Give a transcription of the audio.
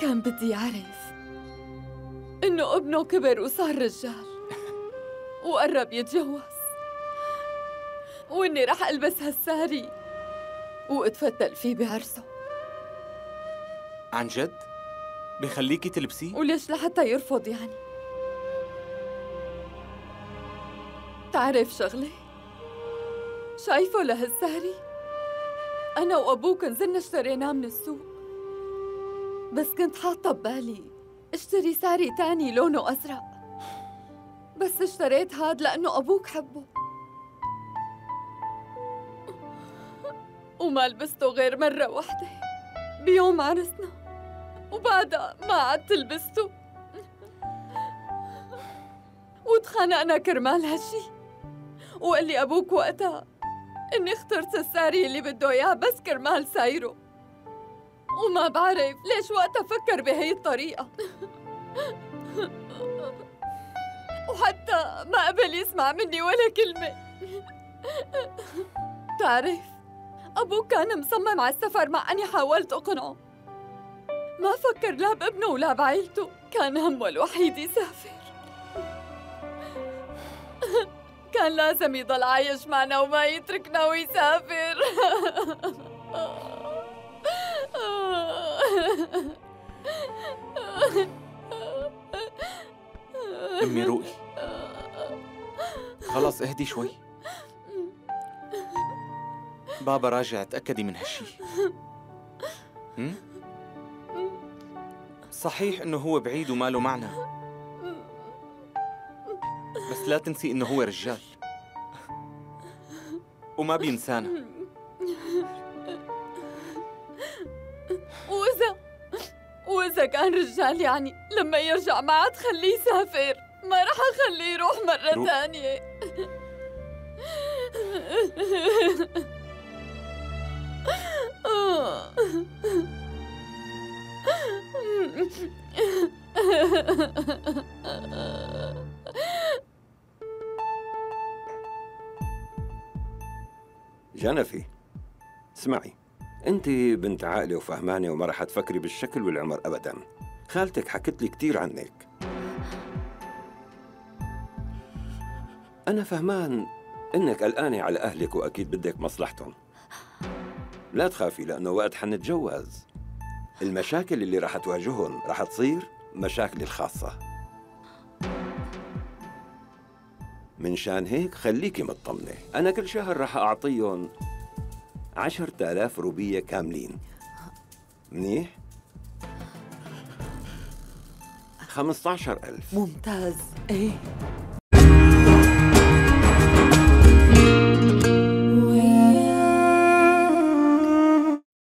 كان بدي أعرف إنه ابنه كبر وصار رجال وقرب يتجوز وإني رح ألبس هالساري وأتفتل فيه بعرسه عن جد؟ بخليكي تلبسيه؟ وليش لحتى يرفض يعني؟ تعرف شغلة؟ شايفه لهالساري؟ أنا وأبوك نزلنا اشتريناه من السوق بس كنت حاطة ببالي اشتري ساري تاني لونه أزرق. بس اشتريت هاد لأنه أبوك حبه. وما لبسته غير مرة واحدة بيوم عرسنا. وبعدها ما عدت لبسته. وتخانقنا كرمال هالشي. وقال لي أبوك وقتها إني اخترت الساري اللي بده إياه بس كرمال سايره. وما بعرف ليش وقتها فكر بهي الطريقة. وحتى ما قبل يسمع مني ولا كلمة. تعرف أبوك كان مصمم على السفر مع أني حاولت أقنعه. ما فكر لا بابنه ولا بعيلته. كان همه الوحيد يسافر. كان لازم يضل عايش معنا وما يتركنا ويسافر. أمي رؤي. خلص اهدي شوي. بابا راجع تأكدي من هالشي؟ صحيح إنه هو بعيد وما له معنى. بس لا تنسي إنه هو رجال. وما بينسانا. وإذا وإذا كان رجال يعني لما يرجع ما عاد خليه يسافر ما رح أخليه يروح مرة ثانية. جنفي اسمعي. أنت بنت عاقلة وفهمانة وما رح تفكري بالشكل والعمر ابدا. خالتك حكت لي كثير عنك. أنا فهمان إنك قلقانة على أهلك وأكيد بدك مصلحتهم. لا تخافي لأنه وقت حنتجوز. المشاكل اللي رح تواجههم رح تصير مشاكلي الخاصة. من شان هيك خليكي مطمنة. أنا كل شهر رح أعطيهم عشرة آلاف روبية كاملين. منيح؟ خمسة عشر ألف. ممتاز. إيه؟